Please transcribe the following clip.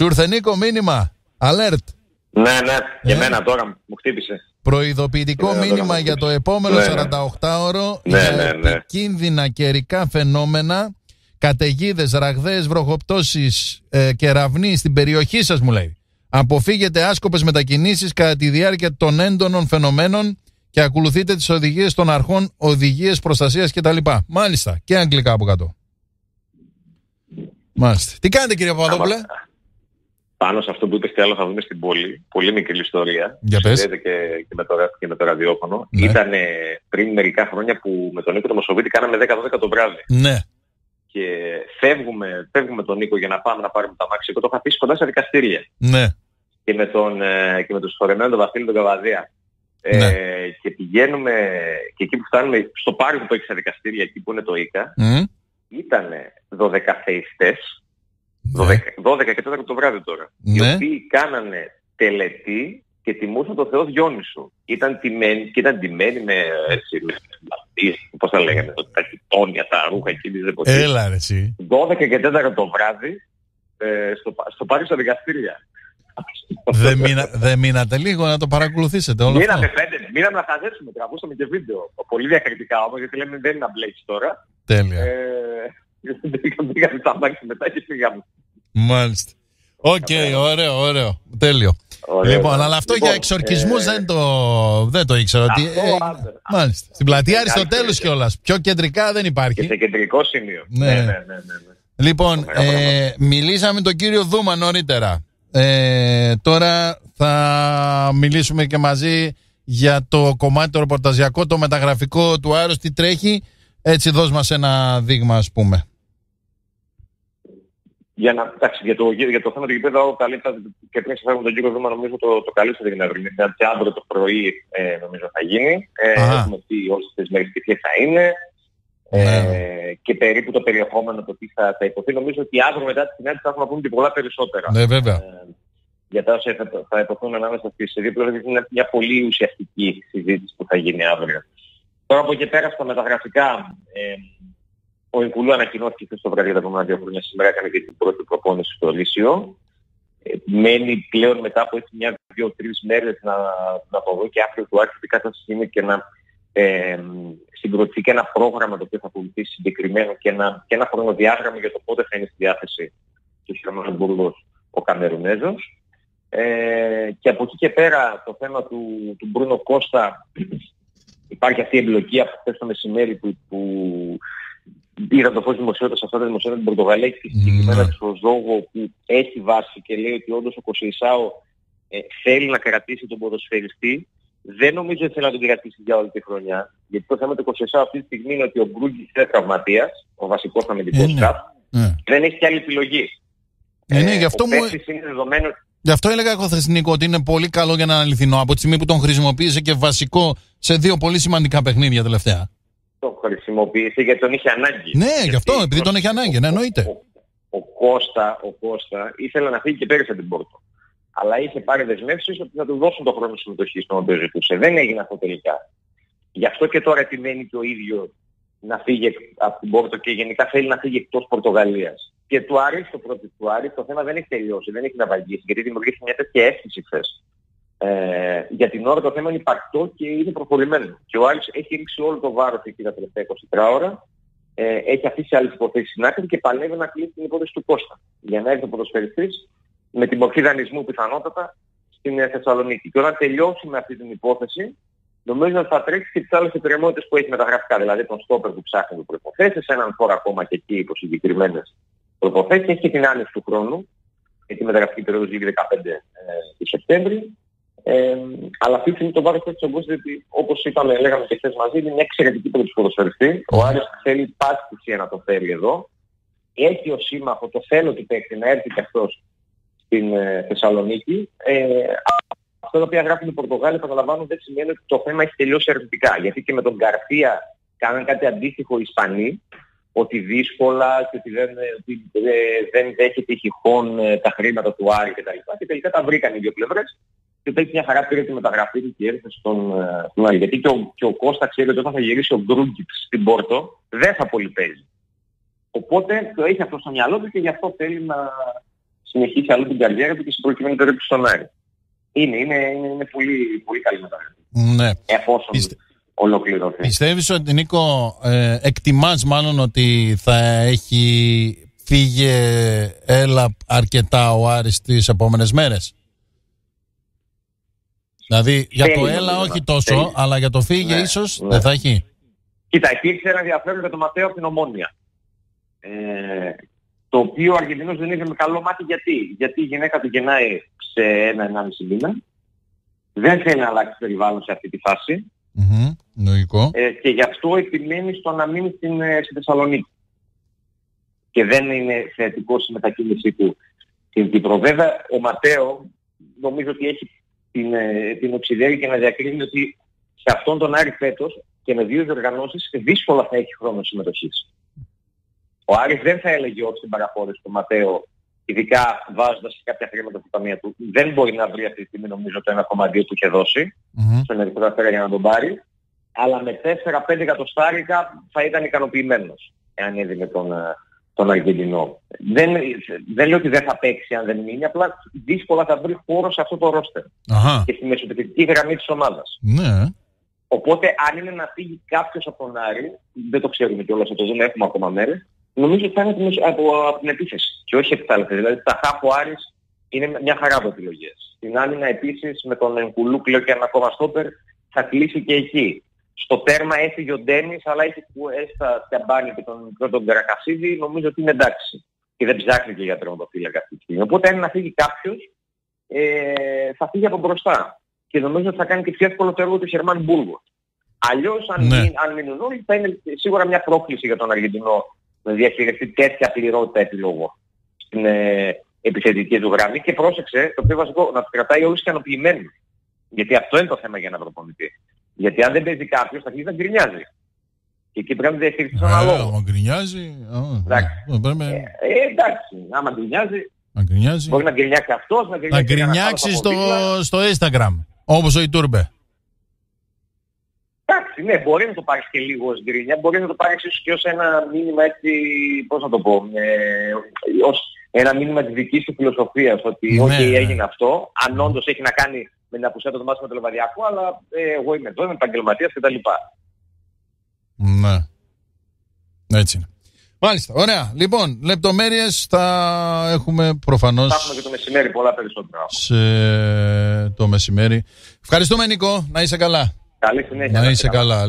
Σου ήρθε Νίκο μήνυμα; Alert. Ναι, ναι, για μένα τώρα μου χτύπησε. Προειδοποιητικό Ναι, μήνυμα τώρα για το μου επόμενο Ναι, ναι. 48ωρο Ναι, για ναι, ναι. επικίνδυνα καιρικά φαινόμενα, καταιγίδες, ραγδαίες, βροχοπτώσεις ε, κεραυνοί στην περιοχή σας, μου λέει. Αποφύγετε άσκοπες μετακινήσεις κατά τη διάρκεια των έντονων φαινομένων και ακολουθείτε τις οδηγίες των αρχών οδηγίες προστασίας κτλ. Μάλιστα. Και αγγλικά από κάτω. Μάλιστα. Τι κάνετε, κύριε Παπαδόπουλε; Πάνω σε αυτό που είπες τι άλλο θα δούμε στην πόλη, πολύ μικρή ιστορία, Για πες. συνδέεται και, και, με το, ρα- και με το ραδιόφωνο. Ναι. Ήταν πριν μερικά χρόνια που με τον Νίκο Τομοσοβίτη κάναμε 10-12 το βράδυ. Ναι. Και φεύγουμε, φεύγουμε τον Νίκο για να πάμε να πάρουμε τα μάξι. Εγώ το είχα αφήσει κοντά στα δικαστήρια. Ναι. Και με, τον, ε, και με τον συγχωρεμένο τον Βασίλη τον Καβαδία. Ε, Ναι. και πηγαίνουμε και εκεί που φτάνουμε στο πάρκο που έχει στα δικαστήρια, εκεί που είναι το ΙΚΑ, Μμ. ήταν 12 θεϊστές, Ναι. 12, 12 και 4 το βράδυ τώρα, Ναι. οι οποίοι κάνανε τελετή και τιμούσαν τον Θεό Διόνυσο. Ήταν τιμένοι, και ήταν τιμένοι με, έτσι, με μπατίες, πώς τα λέγανε, τα κοιτόνια, τα ρούχα εκείνης της εποχής. Έλα, ρε, εσύ. 12 και 4 το βράδυ ε, στο, πα- στο πάρκο στα δικαστήρια. Δεν μείνα- δεν μείνατε λίγο να το παρακολουθήσετε όλο Μείναμε αυτό; πέντε, μείναμε να χαζέψουμε, τραβούσαμε και βίντεο. Πολύ διακριτικά όμως, γιατί λέμε δεν είναι να μπλέξεις τώρα. Τέλεια. Ε, πήγαμε- πήγαμε στ' αμάξι μετά και φύγαμε. Μάλιστα. Οκ, ωραίο, ωραίο. Τέλειο. Ωραίο, λοιπόν, ναι. αλλά αυτό Λοιπόν, για εξορκισμούς ε, δεν, το, δεν το ήξερα. Ότι, αυτό, ε, άντε. μάλιστα. Στην πλατεία Ε, Αριστοτέλους άρχισε. κιόλας. Πιο κεντρικά δεν Και υπάρχει. σε κεντρικό σημείο. Ναι. ναι, ναι, ναι, ναι, ναι. Λοιπόν, Μεγάλο ε, μιλήσαμε με τον κύριο Δούμα νωρίτερα. Ε, τώρα θα μιλήσουμε και μαζί για το κομμάτι το ρεπορταζιακό, το μεταγραφικό του Άρη, τι τρέχει. Έτσι δώσ' μας ένα δείγμα ας πούμε. Για, να, εντάξει, για, το, για το θέμα του γηπέδου, καλύτερα και πριν σας τον κύριο Δούμα, νομίζω το, το καλύτερο για να βρει. Γιατί αύριο το πρωί ε, νομίζω θα γίνει. Ε, Αχα. έχουμε πει όλες τις μέρες και ποιες θα είναι. Ναι. Ε, και περίπου το περιεχόμενο το τι θα, θα υποθεί. Νομίζω ότι αύριο μετά τη συνάντηση θα έχουμε να πούμε και πολλά περισσότερα. Ναι, βέβαια. Ε, για τα όσα θα, θα υποθούν ανάμεσα στις δύο πλευρές, είναι μια πολύ ουσιαστική συζήτηση που θα γίνει αύριο. Τώρα από εκεί πέρα στα μεταγραφικά, ε, ο Ικουλού ανακοινώθηκε χθες το βράδυ για τα επόμενα δύο χρόνια. Σήμερα έκανε και την πρώτη προπόνηση στο Λύσιο. Ε, μένει πλέον μετά από έτσι μια, δύο, τρεις μέρες να, να το δω και αύριο του άρχισε την κατάσταση είναι και να ε, συγκροτηθεί και ένα πρόγραμμα το οποίο θα ακολουθήσει συγκεκριμένο και ένα, και ένα χρονοδιάγραμμα για το πότε θα είναι στη διάθεση του Χερμανμπουργός ο Καμερουνέζος. Ε, και από εκεί και πέρα το θέμα του, του Μπρούνο Κώστα υπάρχει αυτή η εμπλοκή από χθες το μεσημέρι που, που είδα το φως δημοσιότητας σε αυτά τα δημοσιότητα στην Πορτογαλία και συγκεκριμένα Ναι. στο Ζόγο που έχει βάση και λέει ότι όντως ο Κωσεϊσάο ε, θέλει να κρατήσει τον ποδοσφαιριστή. Δεν νομίζω ότι θέλει να τον κρατήσει για όλη τη χρονιά. Γιατί το θέμα του Κωσεϊσάου αυτή τη στιγμή είναι ότι ο Μπρούγκης είναι τραυματίας, ο βασικός αμυντικός Ε, ναι. σκαφ, Ναι. δεν έχει και άλλη επιλογή. Ε, ναι, Ε, γι' αυτό ο μου- παίκτης είναι δεδομένο Γι' αυτό έλεγα εγώ χθες Νίκο ότι είναι πολύ καλό για έναν αληθινό από τη στιγμή που τον χρησιμοποίησε και βασικό σε δύο πολύ σημαντικά παιχνίδια τελευταία. Το χρησιμοποίησε γιατί τον είχε ανάγκη. Ναι, Γιατί γι' αυτό, επειδή τον έχει ανάγκη, ναι, εννοείται. Ο, ο, ο, Κώστα, ο Κώστα ήθελε να φύγει και πέρυσι από την Πόρτο. Αλλά είχε πάρει δεσμεύσεις ότι θα του δώσουν το χρόνο συμμετοχής στον οποίο ζητούσε. Δεν έγινε αυτό τελικά. Γι' αυτό και τώρα επιμένει και ο ίδιος να φύγει από την Πόρτο και γενικά θέλει να φύγει εκτός Πορτογαλίας. Και του αρέσει το πρώτο του Άρη, το θέμα δεν έχει τελειώσει, δεν έχει να βαγίσει, γιατί δημιουργήθηκε μια τέτοια αίσθηση χθες. Ε, για την ώρα το θέμα είναι υπαρκτό και είναι προχωρημένο. Και ο Άρης έχει ρίξει όλο το βάρος εκεί τα τελευταία 24 ώρα. Ε, έχει αφήσει άλλες υποθέσεις στην άκρη και παλεύει να κλείσει την υπόθεση του Κώστα. Για να έρθει ο ποδοσφαιριστής με την μορφή δανεισμού πιθανότατα στην ε, Θεσσαλονίκη. Και όταν τελειώσει με αυτή την υπόθεση, νομίζω ότι θα τρέξει και τις άλλες εκκρεμότητες που έχει μεταγραφικά. Δηλαδή τον στόπερ που ψάχνει του προϋποθέσεις, έναν χώρο ακόμα και εκεί υπό συγκεκριμένες προϋποθέσεις. Έχει και την άνοιξη του χρόνου, γιατί η μεταγραφική περίοδος λήγει 15 ε, του Σεπτέμβρη. Ε, αλλά αυτή τη στιγμή το βάρος έχει στον κόσμο γιατί όπως είπαμε, λέγαμε και χθες μαζί, είναι μια εξαιρετική περίπτωση ποδοσφαιριστή. Ο Άρης θέλει πάση θυσία να το φέρει εδώ. Έχει ο σύμμαχο το θέλω του παίκτη να έρθει και αυτός στην ε, Θεσσαλονίκη. Ε, αυτό το οποίο γράφουν οι Πορτογάλοι, επαναλαμβάνω, δεν σημαίνει ότι το θέμα έχει τελειώσει αρνητικά. Γιατί και με τον Γκαρθία κάναν κάτι αντίστοιχο οι Ισπανοί, ότι δύσκολα και ότι δεν, ότι, ε, δεν δέχεται ηχηχών ε, τα χρήματα του Άρη κτλ. Και, και τελικά τα βρήκαν οι δύο πλευρές και το έχει μια χαρά πήρε τη μεταγραφή του και ήρθε στον, ε, στον Άρη. Γιατί και ο, και ο Κώστας ξέρει ότι όταν θα γυρίσει ο Γκρούγκιτς στην Πόρτο δεν θα πολύ παίζει. Οπότε το έχει αυτό στο μυαλό του και γι' αυτό θέλει να συνεχίσει αλλού την καριέρα του και στην προκειμένη περίπτωση στον Άρη. Είναι, είναι, είναι, είναι πολύ, πολύ καλή μεταγραφή. Ναι. Εφόσον Πιστε- ολοκληρωθεί. Πιστεύεις ότι Νίκο ε, εκτιμάς μάλλον ότι θα έχει φύγει έλα αρκετά ο Άρης τις επόμενες μέρες; Δηλαδή για το Θέλει, έλα νομίζω, όχι να- τόσο, θέλει. αλλά για το φύγε Ναι, ίσως ναι. δεν θα έχει. Κοίτα, υπήρξε ένα ενδιαφέρον για τον Ματέο από την Ομόνια. Ε, το οποίο ο Αργεντινός δεν είχε με καλό μάτι γιατί; Γιατί η γυναίκα του γεννάει σε ένα-ενάμιση μήνα. Δεν θέλει να αλλάξει περιβάλλον σε αυτή τη φάση. Μμμ, Λογικό. Ε, και γι' αυτό επιμένει στο να μείνει στην, ε, στη Θεσσαλονίκη. Και δεν είναι θετικός η μετακίνησή του στην Κύπρο. Βέβαια, ο Ματέο νομίζω ότι έχει την, ε, την οξυδέρη και να διακρίνει ότι σε αυτόν τον Άρη φέτος και με δύο διοργανώσεις δύσκολα θα έχει χρόνο συμμετοχής. Ο Άρης δεν θα έλεγε όχι στην παραχώρηση του Ματέο, ειδικά βάζοντας και κάποια χρήματα από τα ταμεία του. Δεν μπορεί να βρει αυτή τη στιγμή νομίζω το 1,2 που είχε δώσει Μμμ. στον Ερυθρό Αστέρα για να τον πάρει. Αλλά με 4-5 εκατοστάρικα θα ήταν ικανοποιημένος εάν έδινε τον, ε, τον Αργεντινό. Δεν, δεν λέω ότι δεν θα παίξει αν δεν μείνει, απλά δύσκολα θα βρει χώρο σε αυτό το ρόστερ Αχα. και στη μεσοπαιδευτική γραμμή της ομάδας. Ναι. Οπότε αν είναι να φύγει κάποιος από τον Άρη, δεν το ξέρουμε κιόλας, θα το δούμε, έχουμε ακόμα μέρες, νομίζω ότι θα είναι από, την μεσο- από, από την επίθεση και όχι επιστάλευτε. Δηλαδή τα χάφο Άρης είναι μια χαρά από επιλογές. Στην άμυνα επίσης με τον Ενκουλούκλιο και ένα ακόμα στόπερ θα κλείσει και εκεί. Στο τέρμα έφυγε ο Ντένις, αλλά έχει που έστα Στιαμπάνη και τον μικρό τον Καρακασίδη, νομίζω ότι είναι εντάξει. Και δεν ψάχνει και για τερματοφύλακα αυτή τη στιγμή. Οπότε αν είναι να φύγει κάποιος, ε, θα φύγει από μπροστά. Και νομίζω ότι θα κάνει και πιο εύκολο το έργο του Χερμάν Μπούλγο. Αλλιώς αν, Ναι. μην, αν μείνουν όλοι θα είναι σίγουρα μια πρόκληση για τον Αργεντινό να διαχειριστεί τέτοια πληρότητα επιλογών στην ε, επιθετική του γραμμή και πρόσεξε το πιο βασικό να τους κρατάει όλους ικανοποιημένους. Γιατί αυτό είναι το θέμα για ένα προπονητή. Γιατί αν δεν παίζει κάποιος θα αρχίσει να γκρινιάζει. Και εκεί πρέπει να διαχειριστεί τον Ε, λόγο. άμα γκρινιάζει. α, Εντάξει. ε, Πρέπει Ε, εντάξει, άμα γκρινιάζει, να γκρινιάζει. μπορεί να γκρινιάξει αυτός, να Να γκρινιάξει κανένας άλλος γκρινιάξει από δίπλα. στο, στο Instagram. Όπως ο Ιτούρμπε. Εντάξει, ναι, μπορεί να το πάρεις και λίγο ως γκρινιά, μπορεί να το πάρεις ίσως και ως ένα μήνυμα έτσι, πώς να το πω, ε, ως ένα μήνυμα της δικής σου φιλοσοφίας, ότι Ναι, όχι ναι. έγινε αυτό, αν όντως έχει να κάνει με την απουσία του μάτς με το Λεβαδιακό, αλλά ε, εγώ είμαι εδώ, είμαι επαγγελματίας κτλ. Ναι. Έτσι είναι. Μάλιστα. Ωραία. Λοιπόν, λεπτομέρειες θα έχουμε Θα προφανώς έχουμε και το μεσημέρι πολλά περισσότερα. σε το μεσημέρι. Ευχαριστούμε Νικό. Να είσαι καλά. Καλή συνέχεια. Να είσαι καλά.